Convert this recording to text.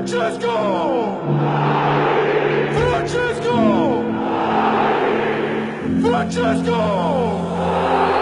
Francesco! Francesco! Francesco!